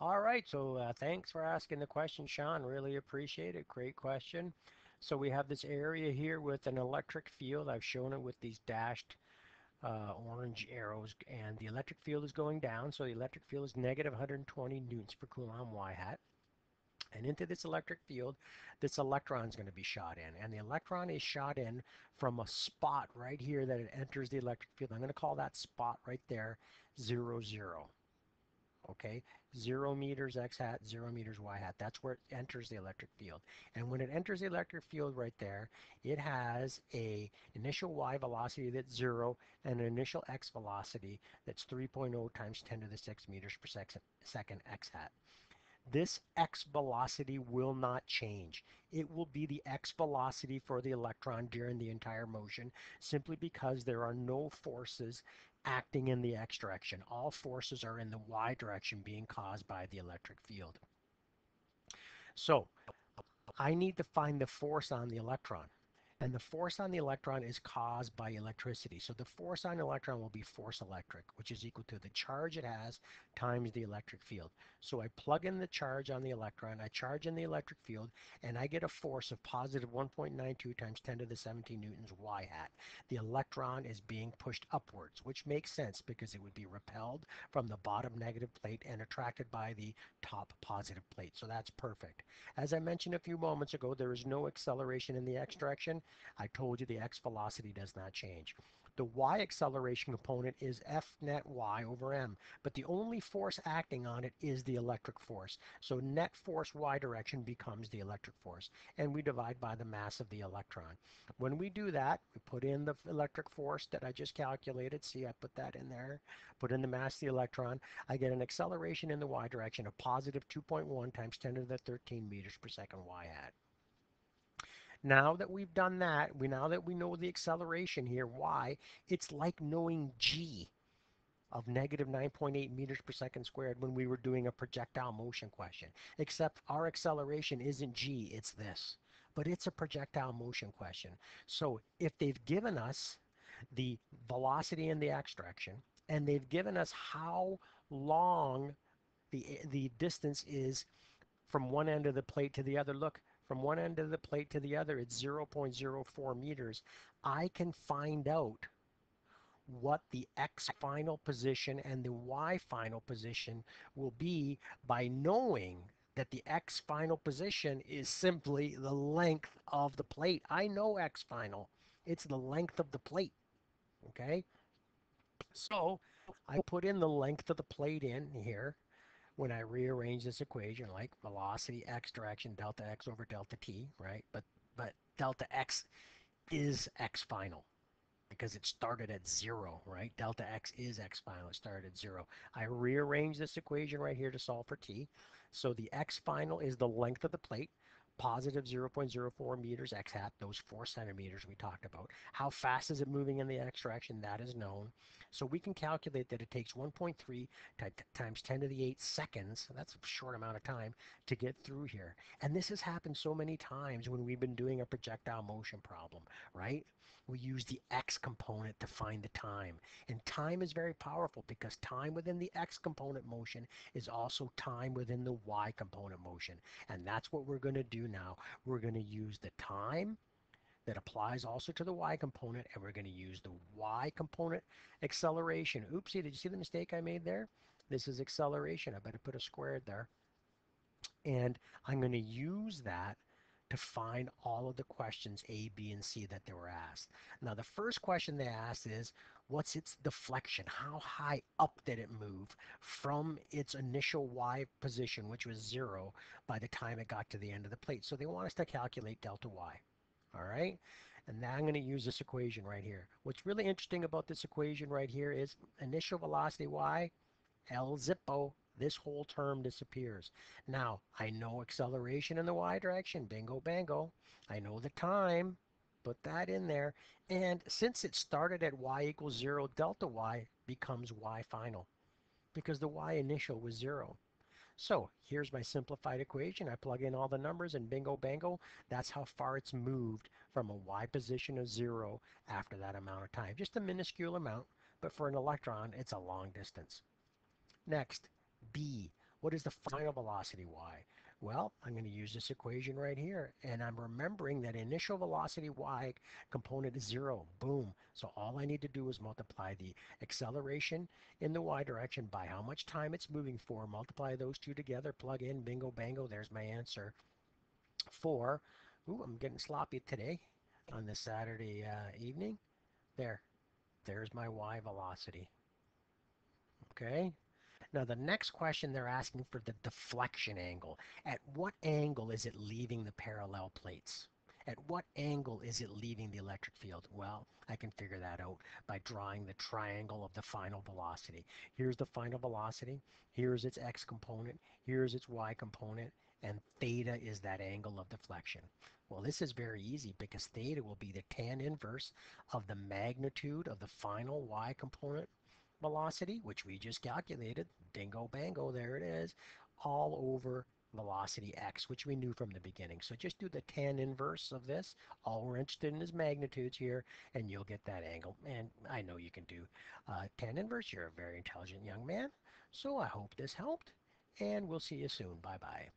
All right, so uh, thanks for asking the question, Sean. Really appreciate it. Great question. So we have this area here with an electric field. I've shown it with these dashed uh, orange arrows, and the electric field is going down. So the electric field is negative 120 newtons per coulomb y hat. And into this electric field, this electron is going to be shot in. And the electron is shot in from a spot right here that it enters the electric field. I'm going to call that spot right there 0, 0 okay? Zero meters x hat, zero meters y hat. That's where it enters the electric field. And when it enters the electric field right there, it has a initial y velocity that's zero and an initial x velocity that's 3.0 times 10 to the 6 meters per second, second x hat. This x velocity will not change. It will be the x velocity for the electron during the entire motion simply because there are no forces acting in the x direction. All forces are in the y direction being caused by the electric field. So I need to find the force on the electron. And the force on the electron is caused by electricity. So the force on the electron will be force electric, which is equal to the charge it has times the electric field. So I plug in the charge on the electron, I charge in the electric field, and I get a force of positive 1.92 times 10 to the 17 newtons y hat. The electron is being pushed upwards, which makes sense because it would be repelled from the bottom negative plate and attracted by the top positive plate. So that's perfect. As I mentioned a few moments ago, there is no acceleration in the x direction. I told you the x velocity does not change. The y acceleration component is f net y over m, but the only force acting on it is the electric force. So net force y direction becomes the electric force, and we divide by the mass of the electron. When we do that, we put in the electric force that I just calculated. See, I put that in there. Put in the mass of the electron. I get an acceleration in the y direction of positive 2.1 times 10 to the 13 meters per second y hat. Now that we've done that, we now that we know the acceleration here, y, it's like knowing g of negative 9.8 meters per second squared when we were doing a projectile motion question. Except our acceleration isn't g, it's this. But it's a projectile motion question. So if they've given us the velocity in the x direction, and they've given us how long the, the distance is from one end of the plate to the other. Look, from one end of the plate to the other, it's 0.04 meters. I can find out what the X final position and the Y final position will be by knowing that the X final position is simply the length of the plate. I know X final. It's the length of the plate. Okay? So I put in the length of the plate in here when I rearrange this equation, like velocity x direction delta x over delta t, right? But but delta x is x final because it started at zero, right? Delta x is x final, it started at zero. I rearrange this equation right here to solve for t. So the x final is the length of the plate positive 0.04 meters x hat, those four centimeters we talked about. How fast is it moving in the x direction? That is known. So we can calculate that it takes 1.3 times 10 to the 8 seconds, that's a short amount of time, to get through here. And this has happened so many times when we've been doing a projectile motion problem, right? We use the x component to find the time. And time is very powerful because time within the x component motion is also time within the y component motion. And that's what we're going to do now. We're going to use the time that applies also to the y component, and we're going to use the y component acceleration. Oopsie, did you see the mistake I made there? This is acceleration. I better put a squared there. And I'm going to use that to find all of the questions A, B, and C that they were asked. Now, the first question they asked is, what's its deflection? How high up did it move from its initial Y position, which was zero, by the time it got to the end of the plate? So they want us to calculate delta Y, all right? And now I'm going to use this equation right here. What's really interesting about this equation right here is initial velocity Y, L zippo this whole term disappears. Now, I know acceleration in the y direction, bingo bango. I know the time, put that in there. And since it started at y equals 0, delta y becomes y final because the y initial was 0. So here's my simplified equation. I plug in all the numbers and bingo bango, that's how far it's moved from a y position of 0 after that amount of time. Just a minuscule amount, but for an electron, it's a long distance. Next, B. What is the final velocity y? Well, I'm going to use this equation right here, and I'm remembering that initial velocity y component is zero. Boom. So all I need to do is multiply the acceleration in the y direction by how much time it's moving for, multiply those two together, plug in, bingo, bango, there's my answer. For, ooh, I'm getting sloppy today on this Saturday uh, evening. There, there's my y velocity. Okay, now the next question they're asking for the deflection angle. At what angle is it leaving the parallel plates? At what angle is it leaving the electric field? Well, I can figure that out by drawing the triangle of the final velocity. Here's the final velocity, here's its x component, here's its y component, and theta is that angle of deflection. Well, this is very easy because theta will be the tan inverse of the magnitude of the final y component velocity, which we just calculated, dingo bango, there it is, all over velocity x, which we knew from the beginning. So just do the tan inverse of this. All we're interested in is magnitudes here, and you'll get that angle. And I know you can do uh, tan inverse. You're a very intelligent young man. So I hope this helped, and we'll see you soon. Bye-bye.